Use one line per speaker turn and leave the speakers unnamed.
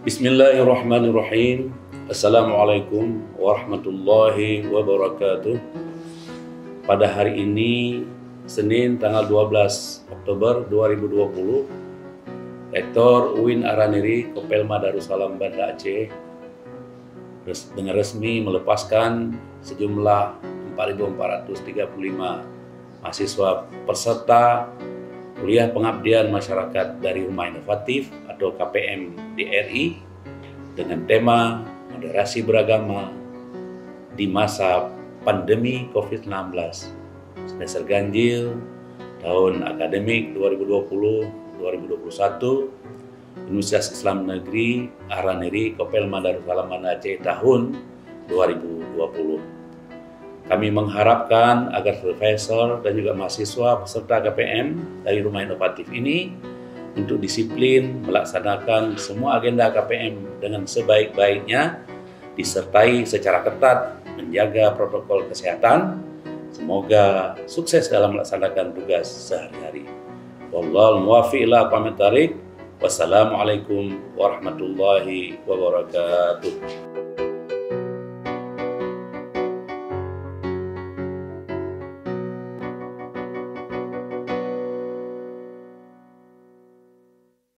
Bismillahirrahmanirrahim. Assalamualaikum warahmatullahi wabarakatuh. Pada hari ini Senin tanggal 12 Oktober 2020 Rektor UIN Araniri Kopelma Darussalam Banda Aceh dengan resmi melepaskan sejumlah 4.435 mahasiswa peserta kuliah pengabdian masyarakat dari Rumah Inovatif atau KPM DRI dengan tema moderasi beragama di masa pandemi COVID-19 semester ganjil tahun akademik 2020-2021 Universitas Islam Negeri Araneri Kopel Darussalam Aceh tahun 2020. Kami mengharapkan agar profesor dan juga mahasiswa peserta KPM dari Rumah Inovatif ini untuk disiplin melaksanakan semua agenda KPM dengan sebaik-baiknya, disertai secara ketat menjaga protokol kesehatan. Semoga sukses dalam melaksanakan tugas sehari-hari. Wallahu muwaffiq ila Wassalamualaikum warahmatullahi wabarakatuh.